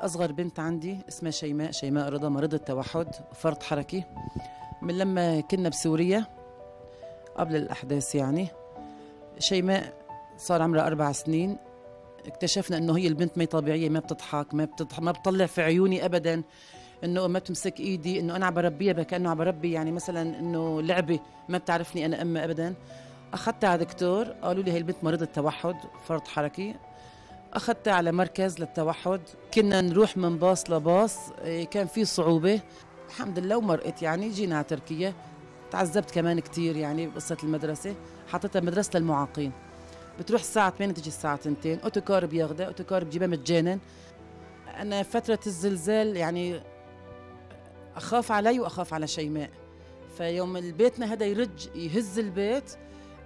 أصغر بنت عندي اسمها شيماء شيماء رضا مريضة توحد فرط حركي. من لما كنا بسوريا قبل الأحداث يعني شيماء صار عمرها أربع سنين. اكتشفنا إنه هي البنت ما طبيعية ما بتضحك ما بتضحك ما بتطلع في عيوني ابدا. إنه ما تمسك إيدي إنه أنا عم بربيها كانه عم بربي يعني مثلا إنه لعبة ما بتعرفني أنا امها ابدا. أخذتها على دكتور قالوا لي هي البنت مريضة توحد فرط حركي. اخذتها على مركز للتوحد. كنا نروح من باص لباص إيه، كان في صعوبة. الحمد لله ومرقت يعني جينا على تركيا. تعذبت كمان كتير يعني بقصة المدرسة. حطيتها مدرسة المعاقين بتروح الساعة 8 تجي الساعة 2 اوتوكار بياخدها اوتوكار بجيبها مجانا أنا فترة الزلزال يعني أخاف علي وأخاف على شيماء. فيوم البيتنا هذا يرج يهز البيت.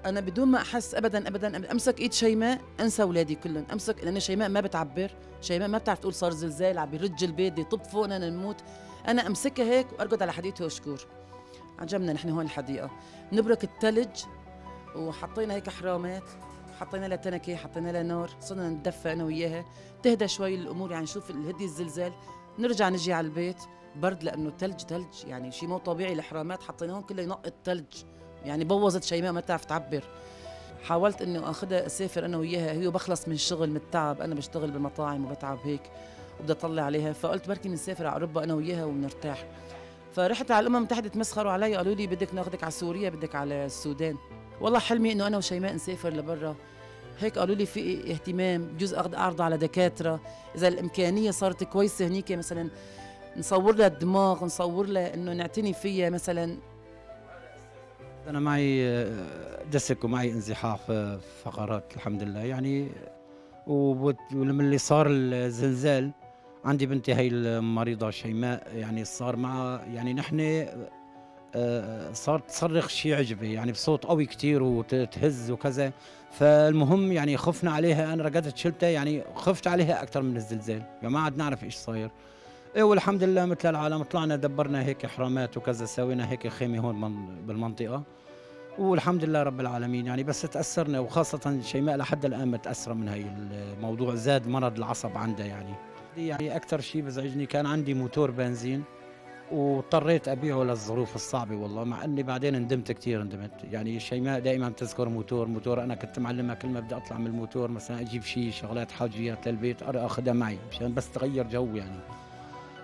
أنا بدون ما أحس ابدا ابدا أمسك إيد شيماء أنسى أولادي كلهم. أمسك لأن شيماء ما بتعبر. شيماء ما بتعرف تقول صار زلزال عم بيرج البيت يطب فوقنا نموت. أنا أمسكها هيك وأرقد على حديقتها واشكور عجبنا نحن هون الحديقة. نبرك الثلج وحطينا هيك حرامات. حطينا لها تنكه حطينا لها نار. صرنا نتدفى أنا وياها. تهدى شوي الأمور يعني نشوف الهدي الزلزال. نرجع نجي على البيت. برد لأنه ثلج ثلج يعني شيء مو طبيعي الحرامات حطيناهم كله ينقط ثلج يعني بوظت شيماء ما تعرف تعبر. حاولت إنه اخذها أسافر أنا وياها هي بخلص من الشغل من التعب أنا بشتغل بالمطاعم وبتعب هيك وبدي أطلع عليها فقلت بركي نسافر على أوروبا أنا وياها ونرتاح. فرحت على الأمم المتحدة تمسخروا علي قالوا لي بدك ناخذك على سوريا بدك على السودان. والله حلمي إنه أنا وشيماء نسافر لبرا. هيك قالوا لي في اهتمام بجوز اخذ أعرض على دكاترة. إذا الإمكانية صارت كويسة هنيك مثلا نصور لها الدماغ نصور لها إنه نعتني فيها مثلا أنا معي آه، دسك ومعي انزحاف آه، فقرات الحمد لله. يعني ولما اللي صار الزلزال عندي بنتي هي المريضة شيماء يعني صار معها يعني نحن آه، صارت تصرخ شيء عجبي يعني بصوت قوي كتير وتهز وكذا. فالمهم يعني خفنا عليها أنا رقدت شلتها يعني خفت عليها أكثر من الزلزال. يعني ما عاد نعرف إيش صاير. إيه والحمد لله مثل العالم طلعنا دبرنا هيك حرامات وكذا سوينا هيك خيمة هون بالمنطقة. والحمد لله رب العالمين يعني بس تأثرنا وخاصة شيماء لحد الآن متأثرة من هي الموضوع زاد مرض العصب عندها يعني. يعني أكثر شيء بزعجني كان عندي موتور بنزين واضطريت أبيعه للظروف الصعبة والله مع إني بعدين ندمت كثير ندمت. يعني شيماء دائما بتذكر موتور موتور أنا كنت معلمها كل ما بدي أطلع من الموتور مثلا أجيب شيء شغلات حاجيات للبيت أخذها معي مشان بس تغير جو يعني.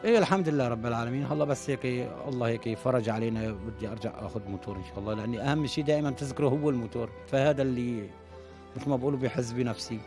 إيه الحمد لله رب العالمين. هلا بس هيك الله هيك فرج علينا. بدي أرجع أخذ موتور إن شاء الله لأني أهم شيء دائما تذكره هو الموتور. فهذا اللي مثل ما بقولوا بحز بنفسي.